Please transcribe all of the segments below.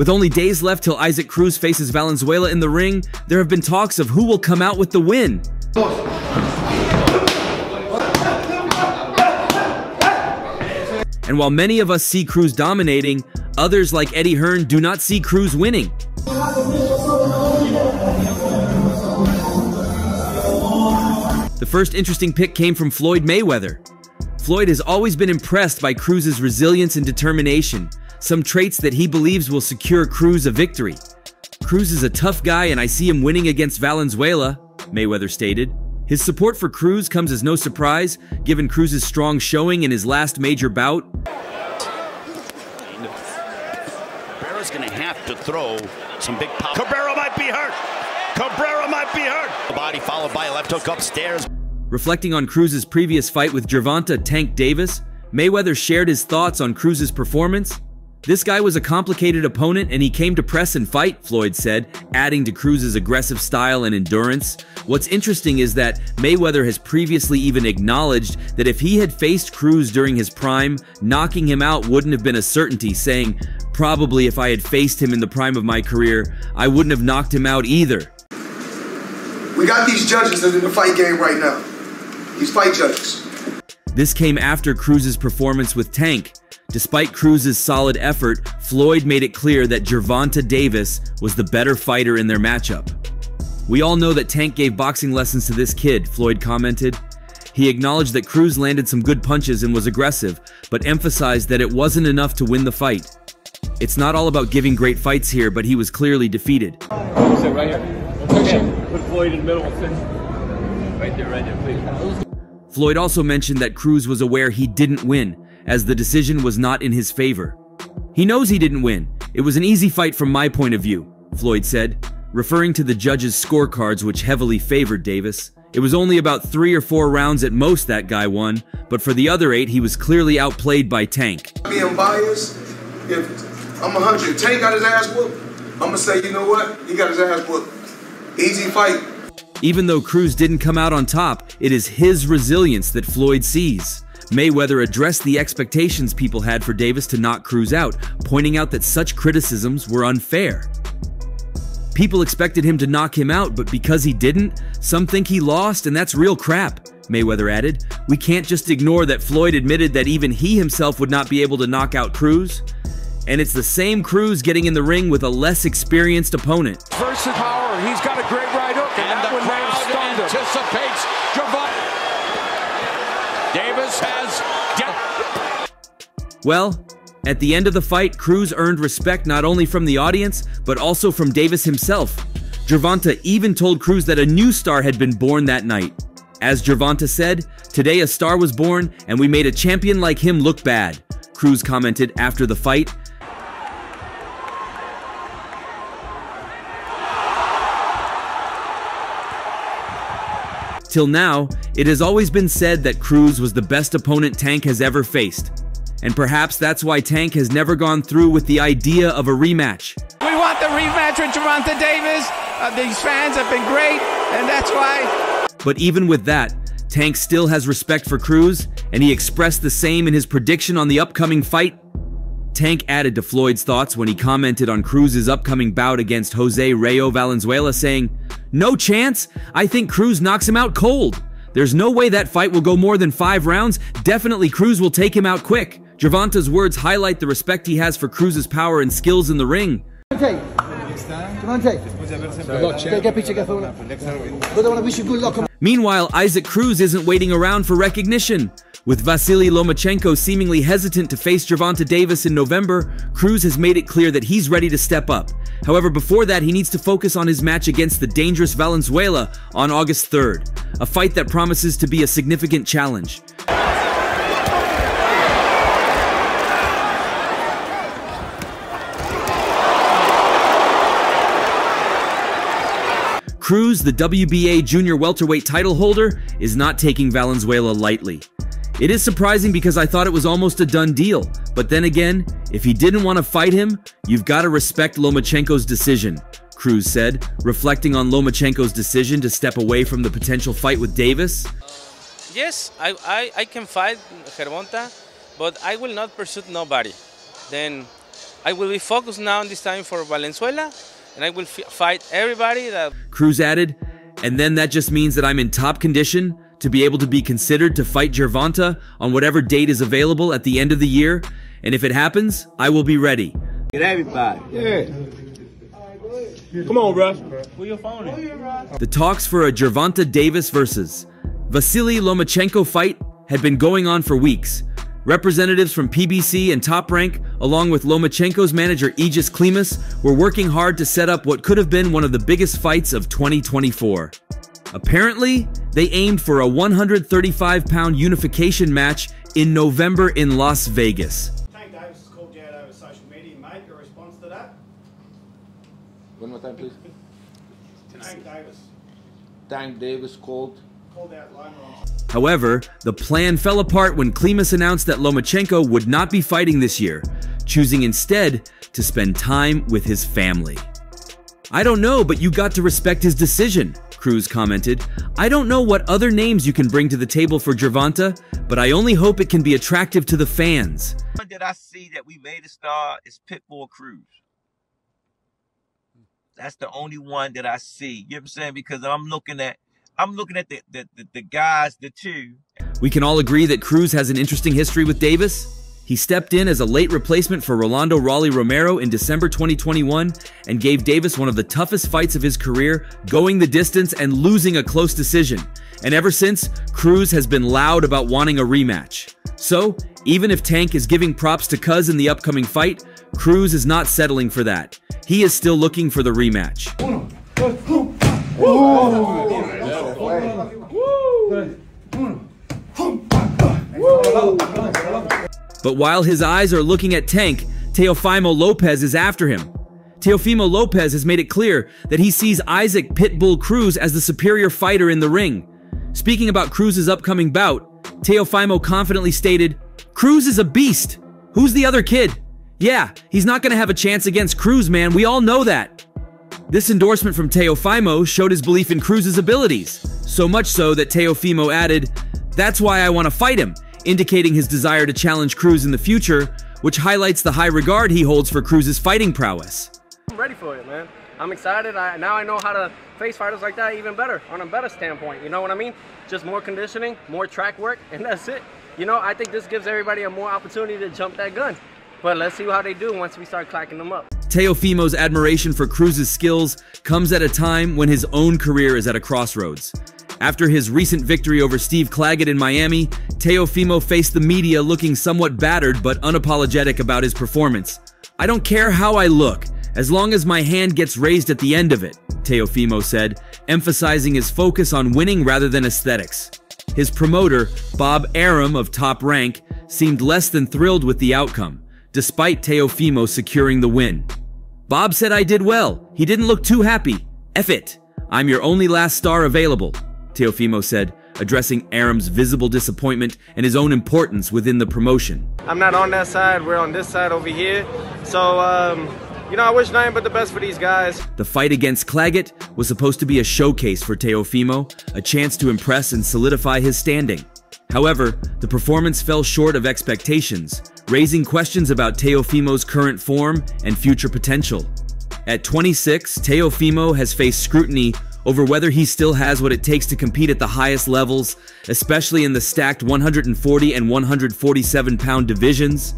With only days left till Isaac Cruz faces Valenzuela in the ring, there have been talks of who will come out with the win. And while many of us see Cruz dominating, others like Eddie Hearn do not see Cruz winning. The first interesting pick came from Floyd Mayweather. Floyd has always been impressed by Cruz's resilience and determination, some traits that he believes will secure Cruz a victory. Cruz is a tough guy and I see him winning against Valenzuela, Mayweather stated. His support for Cruz comes as no surprise, given Cruz's strong showing in his last major bout. Cabrera's going to have to throw some big power. Cabrera might be hurt. Cabrera might be hurt. The body followed by a left hook upstairs. Reflecting on Cruz's previous fight with Gervonta Tank Davis, Mayweather shared his thoughts on Cruz's performance this guy was a complicated opponent and he came to press and fight, Floyd said, adding to Cruz's aggressive style and endurance. What's interesting is that Mayweather has previously even acknowledged that if he had faced Cruz during his prime, knocking him out wouldn't have been a certainty, saying, Probably if I had faced him in the prime of my career, I wouldn't have knocked him out either. We got these judges that are in the fight game right now. These fight judges. This came after Cruz's performance with Tank, Despite Cruz's solid effort, Floyd made it clear that Gervonta Davis was the better fighter in their matchup. We all know that Tank gave boxing lessons to this kid, Floyd commented. He acknowledged that Cruz landed some good punches and was aggressive, but emphasized that it wasn't enough to win the fight. It's not all about giving great fights here, but he was clearly defeated. Sit right here. Put Floyd in the middle. Right there, right there, please. Floyd also mentioned that Cruz was aware he didn't win, as the decision was not in his favor. He knows he didn't win. It was an easy fight from my point of view, Floyd said, referring to the judges' scorecards which heavily favored Davis. It was only about three or four rounds at most that guy won, but for the other eight, he was clearly outplayed by Tank. Being biased, if I'm 100, Tank got his ass whooped, I'm gonna say, you know what? He got his ass whooped. Easy fight. Even though Cruz didn't come out on top, it is his resilience that Floyd sees. Mayweather addressed the expectations people had for Davis to knock Cruz out, pointing out that such criticisms were unfair. People expected him to knock him out, but because he didn't, some think he lost, and that's real crap, Mayweather added. We can't just ignore that Floyd admitted that even he himself would not be able to knock out Cruz. And it's the same Cruz getting in the ring with a less experienced opponent. Versus power, he's got a great right hook, and, and that one may have him. anticipates Gervonta. Davis well, at the end of the fight, Cruz earned respect not only from the audience, but also from Davis himself. Gervonta even told Cruz that a new star had been born that night. As Gervonta said, Today a star was born, and we made a champion like him look bad, Cruz commented after the fight. Till now, it has always been said that Cruz was the best opponent Tank has ever faced. And perhaps that's why Tank has never gone through with the idea of a rematch. We want the rematch with Gervonta Davis. Uh, these fans have been great, and that's why. But even with that, Tank still has respect for Cruz, and he expressed the same in his prediction on the upcoming fight. Tank added to Floyd's thoughts when he commented on Cruz's upcoming bout against Jose Rayo Valenzuela, saying, No chance. I think Cruz knocks him out cold. There's no way that fight will go more than five rounds. Definitely Cruz will take him out quick. Gervonta's words highlight the respect he has for Cruz's power and skills in the ring. Meanwhile, Isaac Cruz isn't waiting around for recognition. With Vasily Lomachenko seemingly hesitant to face Gervonta Davis in November, Cruz has made it clear that he's ready to step up. However, before that, he needs to focus on his match against the dangerous Valenzuela on August 3rd, a fight that promises to be a significant challenge. Cruz, the WBA junior welterweight title holder, is not taking Valenzuela lightly. It is surprising because I thought it was almost a done deal, but then again, if he didn't want to fight him, you've got to respect Lomachenko's decision, Cruz said, reflecting on Lomachenko's decision to step away from the potential fight with Davis. Yes, I, I, I can fight Gervonta, but I will not pursue nobody. Then I will be focused now this time for Valenzuela, and I will fight everybody that. Cruz added, and then that just means that I'm in top condition to be able to be considered to fight Gervonta on whatever date is available at the end of the year, and if it happens, I will be ready. Get everybody. Yeah. Come on, bro. Where your phone is? The talks for a Gervonta Davis versus Vasily Lomachenko fight had been going on for weeks. Representatives from PBC and Top Rank, along with Lomachenko's manager Egis Klimas, were working hard to set up what could have been one of the biggest fights of 2024. Apparently, they aimed for a 135 pound unification match in November in Las Vegas. Tank Davis has called you out over social media, mate. Your response to that? One more time, please. Tank Davis. Tank Davis called. However, the plan fell apart when Klimas announced that Lomachenko would not be fighting this year, choosing instead to spend time with his family. I don't know, but you got to respect his decision, Cruz commented. I don't know what other names you can bring to the table for Gervonta, but I only hope it can be attractive to the fans. One that I see that we made a star is Pitbull Cruz. That's the only one that I see. You know what I'm saying? Because I'm looking at I'm looking at the, the, the, the guys, the two. We can all agree that Cruz has an interesting history with Davis. He stepped in as a late replacement for Rolando Rolly Romero in December 2021 and gave Davis one of the toughest fights of his career, going the distance and losing a close decision. And ever since, Cruz has been loud about wanting a rematch. So, even if Tank is giving props to Cuz in the upcoming fight, Cruz is not settling for that. He is still looking for the rematch. But while his eyes are looking at Tank, Teofimo Lopez is after him. Teofimo Lopez has made it clear that he sees Isaac Pitbull Cruz as the superior fighter in the ring. Speaking about Cruz's upcoming bout, Teofimo confidently stated, Cruz is a beast. Who's the other kid? Yeah, he's not going to have a chance against Cruz, man. We all know that. This endorsement from Teofimo showed his belief in Cruz's abilities, so much so that Teofimo added, That's why I want to fight him indicating his desire to challenge Cruz in the future, which highlights the high regard he holds for Cruz's fighting prowess. I'm ready for it, man. I'm excited. I, now I know how to face fighters like that even better, on a better standpoint. You know what I mean? Just more conditioning, more track work, and that's it. You know, I think this gives everybody a more opportunity to jump that gun. But let's see how they do once we start clacking them up. Teofimo's admiration for Cruz's skills comes at a time when his own career is at a crossroads. After his recent victory over Steve Claggett in Miami, Teofimo faced the media looking somewhat battered but unapologetic about his performance. I don't care how I look, as long as my hand gets raised at the end of it, Teofimo said, emphasizing his focus on winning rather than aesthetics. His promoter, Bob Arum of Top Rank, seemed less than thrilled with the outcome, despite Teofimo securing the win. Bob said I did well. He didn't look too happy. F it. I'm your only last star available. Teofimo said, addressing Arum's visible disappointment and his own importance within the promotion. I'm not on that side, we're on this side over here. So, um, you know, I wish nothing but the best for these guys. The fight against Claggett was supposed to be a showcase for Teofimo, a chance to impress and solidify his standing. However, the performance fell short of expectations, raising questions about Teofimo's current form and future potential. At 26, Teofimo has faced scrutiny over whether he still has what it takes to compete at the highest levels, especially in the stacked 140 and 147 pound divisions.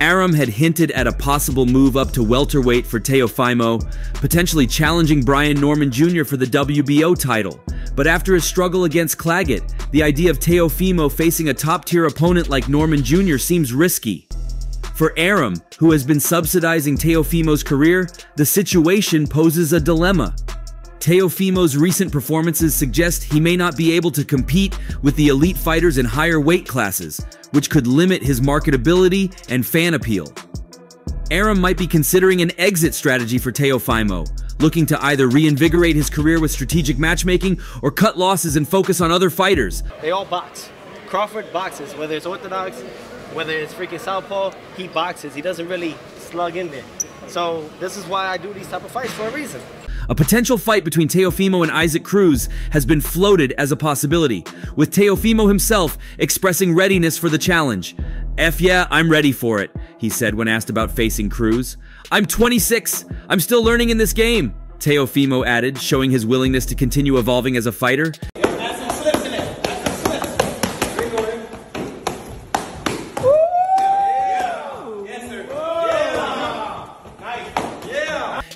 Arum had hinted at a possible move up to welterweight for Teofimo, potentially challenging Brian Norman Jr. for the WBO title. But after his struggle against Claggett, the idea of Teofimo facing a top-tier opponent like Norman Jr. seems risky. For Arum, who has been subsidizing Teofimo's career, the situation poses a dilemma. Teofimo's recent performances suggest he may not be able to compete with the elite fighters in higher weight classes, which could limit his marketability and fan appeal. Arum might be considering an exit strategy for Teofimo, looking to either reinvigorate his career with strategic matchmaking or cut losses and focus on other fighters. They all box. Crawford boxes, whether it's orthodox, whether it's freaking southpaw, he boxes. He doesn't really slug in there. So this is why I do these type of fights for a reason. A potential fight between Teofimo and Isaac Cruz has been floated as a possibility, with Teofimo himself expressing readiness for the challenge. F yeah, I'm ready for it, he said when asked about facing Cruz. I'm 26. I'm still learning in this game, Teofimo added, showing his willingness to continue evolving as a fighter.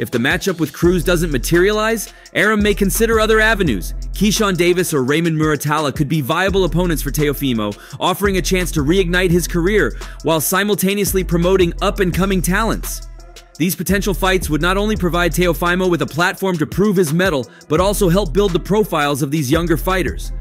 If the matchup with Cruz doesn't materialize, Arum may consider other avenues. Keyshawn Davis or Raymond Muratalla could be viable opponents for Teofimo, offering a chance to reignite his career while simultaneously promoting up-and-coming talents. These potential fights would not only provide Teofimo with a platform to prove his mettle, but also help build the profiles of these younger fighters.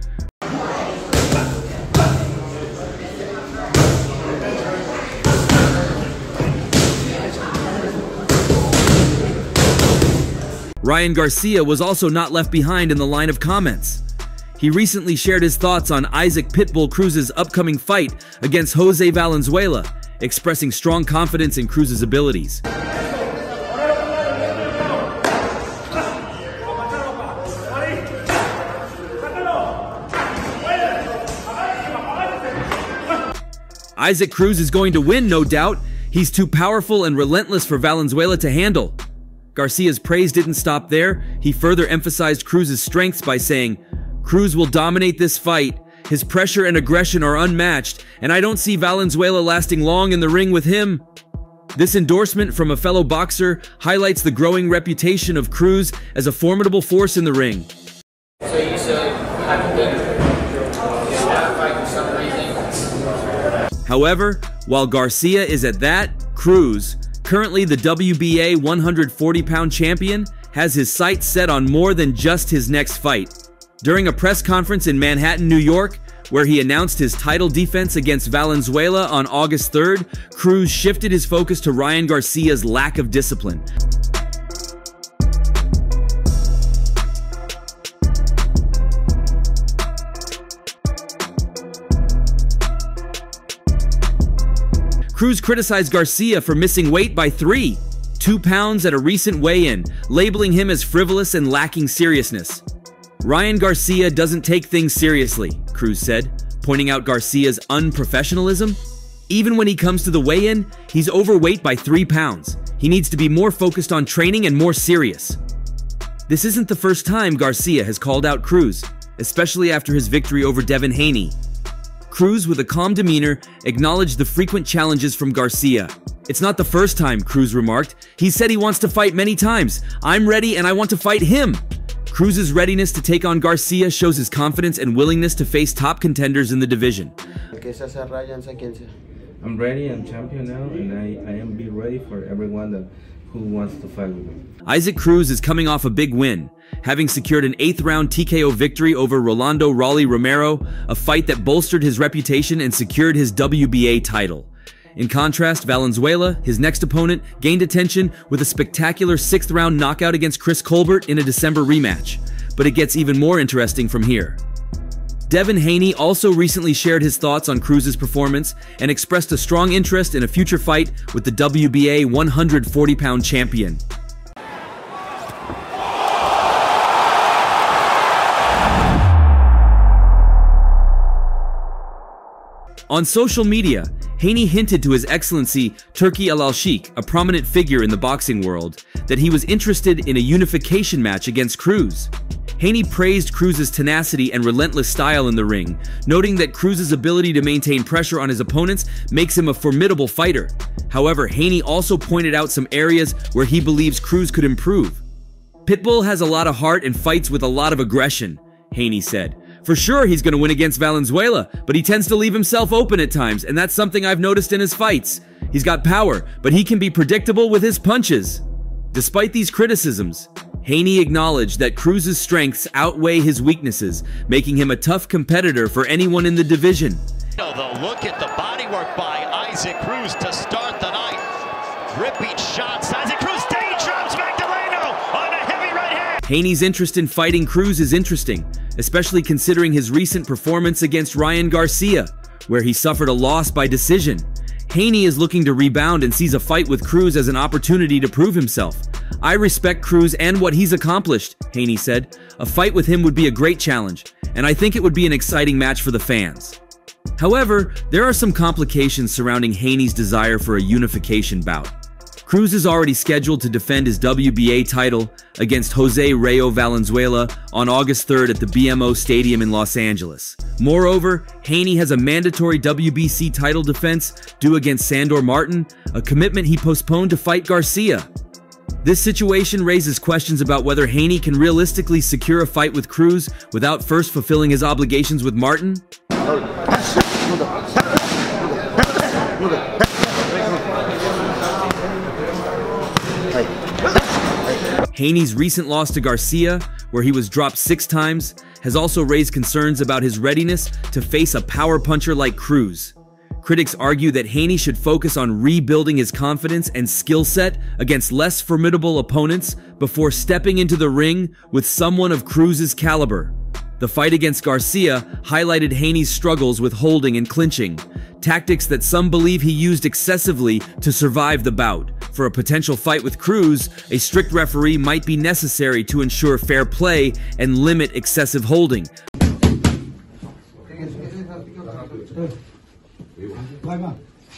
Ryan Garcia was also not left behind in the line of comments. He recently shared his thoughts on Isaac Pitbull Cruz's upcoming fight against Jose Valenzuela, expressing strong confidence in Cruz's abilities. Isaac Cruz is going to win, no doubt. He's too powerful and relentless for Valenzuela to handle. Garcia's praise didn't stop there. He further emphasized Cruz's strengths by saying, Cruz will dominate this fight. His pressure and aggression are unmatched, and I don't see Valenzuela lasting long in the ring with him. This endorsement from a fellow boxer highlights the growing reputation of Cruz as a formidable force in the ring. So you said fight for some reason. However, while Garcia is at that, Cruz, Currently, the WBA 140 pound champion has his sights set on more than just his next fight. During a press conference in Manhattan, New York, where he announced his title defense against Valenzuela on August 3rd, Cruz shifted his focus to Ryan Garcia's lack of discipline. Cruz criticized Garcia for missing weight by three, two pounds at a recent weigh-in, labeling him as frivolous and lacking seriousness. Ryan Garcia doesn't take things seriously, Cruz said, pointing out Garcia's unprofessionalism. Even when he comes to the weigh-in, he's overweight by three pounds. He needs to be more focused on training and more serious. This isn't the first time Garcia has called out Cruz, especially after his victory over Devin Haney, Cruz, with a calm demeanor, acknowledged the frequent challenges from Garcia. It's not the first time, Cruz remarked. He said he wants to fight many times. I'm ready and I want to fight him. Cruz's readiness to take on Garcia shows his confidence and willingness to face top contenders in the division. I'm ready, I'm champion now, and I, I am be ready for everyone that who wants to fight with me. Isaac Cruz is coming off a big win, having secured an eighth round TKO victory over Rolando Rolly Romero, a fight that bolstered his reputation and secured his WBA title. In contrast, Valenzuela, his next opponent, gained attention with a spectacular sixth round knockout against Chris Colbert in a December rematch. But it gets even more interesting from here. Devin Haney also recently shared his thoughts on Cruz's performance and expressed a strong interest in a future fight with the WBA 140 pound champion. On social media, Haney hinted to His Excellency Turki Al Sheikh, a prominent figure in the boxing world, that he was interested in a unification match against Cruz. Haney praised Cruz's tenacity and relentless style in the ring, noting that Cruz's ability to maintain pressure on his opponents makes him a formidable fighter. However, Haney also pointed out some areas where he believes Cruz could improve. Pitbull has a lot of heart and fights with a lot of aggression, Haney said. For sure, he's going to win against Valenzuela, but he tends to leave himself open at times, and that's something I've noticed in his fights. He's got power, but he can be predictable with his punches. Despite these criticisms, Haney acknowledged that Cruz's strengths outweigh his weaknesses, making him a tough competitor for anyone in the division. The look at the bodywork by Isaac Cruz to start the night. Gripping shots. Isaac Cruz day drops Magdaleno on a heavy right hand. Haney's interest in fighting Cruz is interesting, especially considering his recent performance against Ryan Garcia, where he suffered a loss by decision. Haney is looking to rebound and sees a fight with Cruz as an opportunity to prove himself. I respect Cruz and what he's accomplished, Haney said. A fight with him would be a great challenge, and I think it would be an exciting match for the fans. However, there are some complications surrounding Haney's desire for a unification bout. Cruz is already scheduled to defend his WBA title against Jose Rayo Valenzuela on August 3rd at the BMO Stadium in Los Angeles. Moreover, Haney has a mandatory WBC title defense due against Sandor Martin, a commitment he postponed to fight Garcia. This situation raises questions about whether Haney can realistically secure a fight with Cruz without first fulfilling his obligations with Martin. Haney's recent loss to Garcia, where he was dropped six times, has also raised concerns about his readiness to face a power puncher like Cruz. Critics argue that Haney should focus on rebuilding his confidence and skill set against less formidable opponents before stepping into the ring with someone of Cruz's caliber. The fight against Garcia highlighted Haney's struggles with holding and clinching, tactics that some believe he used excessively to survive the bout. For a potential fight with Cruz, a strict referee might be necessary to ensure fair play and limit excessive holding.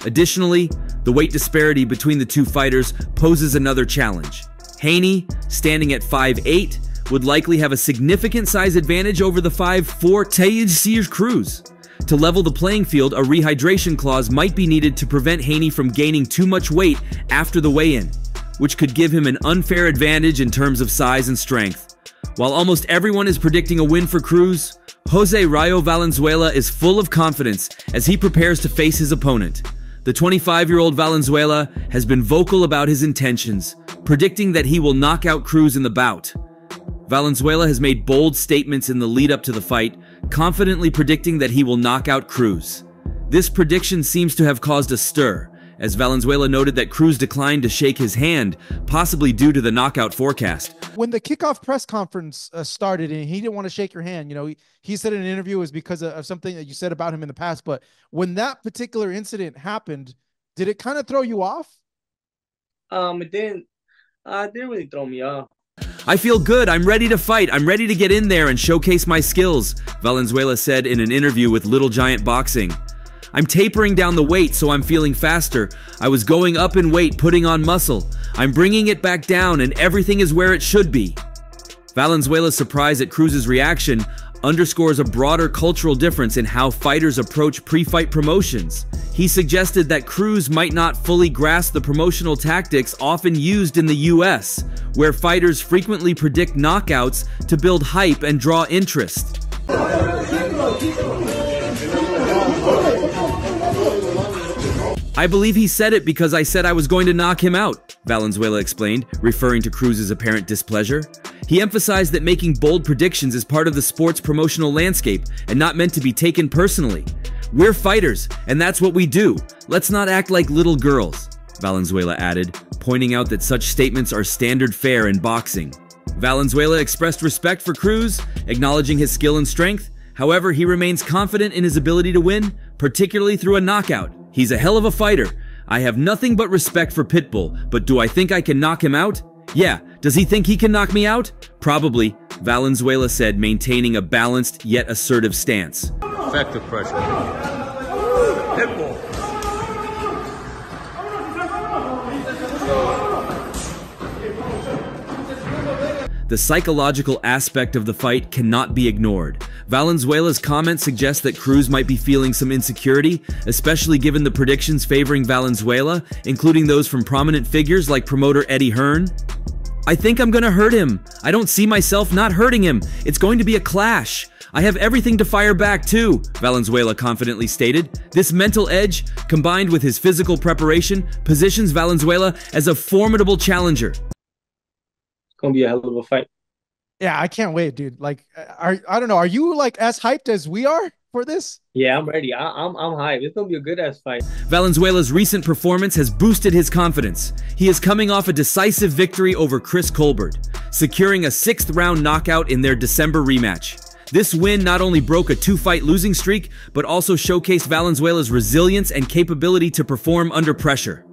Additionally, the weight disparity between the two fighters poses another challenge. Haney, standing at 5'8", would likely have a significant size advantage over the 5'4 Tayez Cruz. To level the playing field, a rehydration clause might be needed to prevent Haney from gaining too much weight after the weigh-in, which could give him an unfair advantage in terms of size and strength. While almost everyone is predicting a win for Cruz, Jose Rayo Valenzuela is full of confidence as he prepares to face his opponent. The 25-year-old Valenzuela has been vocal about his intentions, predicting that he will knock out Cruz in the bout. Valenzuela has made bold statements in the lead up to the fight, confidently predicting that he will knock out Cruz. This prediction seems to have caused a stir, as Valenzuela noted that Cruz declined to shake his hand, possibly due to the knockout forecast. When the kickoff press conference uh, started and he didn't want to shake your hand, you know, he, he said in an interview it was because of, of something that you said about him in the past. But when that particular incident happened, did it kind of throw you off? Um, it didn't. Uh, it didn't really throw me off. I feel good. I'm ready to fight. I'm ready to get in there and showcase my skills, Valenzuela said in an interview with Little Giant Boxing. I'm tapering down the weight so I'm feeling faster. I was going up in weight, putting on muscle. I'm bringing it back down and everything is where it should be. Valenzuela's surprise at Cruz's reaction underscores a broader cultural difference in how fighters approach pre-fight promotions. He suggested that Cruz might not fully grasp the promotional tactics often used in the US, where fighters frequently predict knockouts to build hype and draw interest. I believe he said it because I said I was going to knock him out, Valenzuela explained, referring to Cruz's apparent displeasure. He emphasized that making bold predictions is part of the sport's promotional landscape and not meant to be taken personally. We're fighters, and that's what we do. Let's not act like little girls, Valenzuela added, pointing out that such statements are standard fare in boxing. Valenzuela expressed respect for Cruz, acknowledging his skill and strength. However, he remains confident in his ability to win, particularly through a knockout. He's a hell of a fighter. I have nothing but respect for Pitbull, but do I think I can knock him out? Yeah, does he think he can knock me out? Probably, Valenzuela said, maintaining a balanced yet assertive stance. Effective pressure. The psychological aspect of the fight cannot be ignored. Valenzuela's comments suggest that Cruz might be feeling some insecurity, especially given the predictions favoring Valenzuela, including those from prominent figures like promoter Eddie Hearn. I think I'm gonna hurt him. I don't see myself not hurting him. It's going to be a clash. I have everything to fire back too, Valenzuela confidently stated. This mental edge, combined with his physical preparation, positions Valenzuela as a formidable challenger gonna be a hell of a fight. Yeah, I can't wait, dude. Like, are I don't know, are you like as hyped as we are for this? Yeah, I'm ready. I, am I'm, I'm hyped. It's gonna be a good ass fight. Valenzuela's recent performance has boosted his confidence. He is coming off a decisive victory over Chris Colbert, securing a sixth round knockout in their December rematch. This win not only broke a two-fight losing streak, but also showcased Valenzuela's resilience and capability to perform under pressure.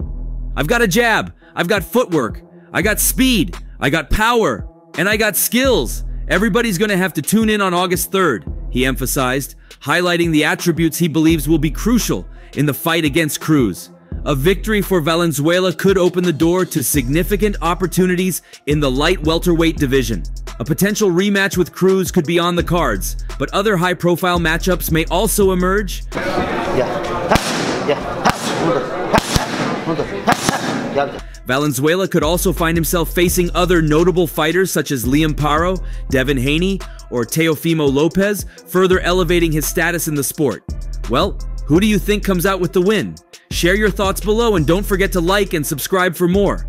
I've got a jab, I've got footwork, I got speed, I got power, and I got skills. Everybody's gonna have to tune in on August 3rd, he emphasized, highlighting the attributes he believes will be crucial in the fight against Cruz. A victory for Valenzuela could open the door to significant opportunities in the light welterweight division. A potential rematch with Cruz could be on the cards, but other high-profile matchups may also emerge. Valenzuela could also find himself facing other notable fighters such as Liam Paro, Devin Haney, or Teofimo Lopez, further elevating his status in the sport. Well, who do you think comes out with the win? Share your thoughts below and don't forget to like and subscribe for more.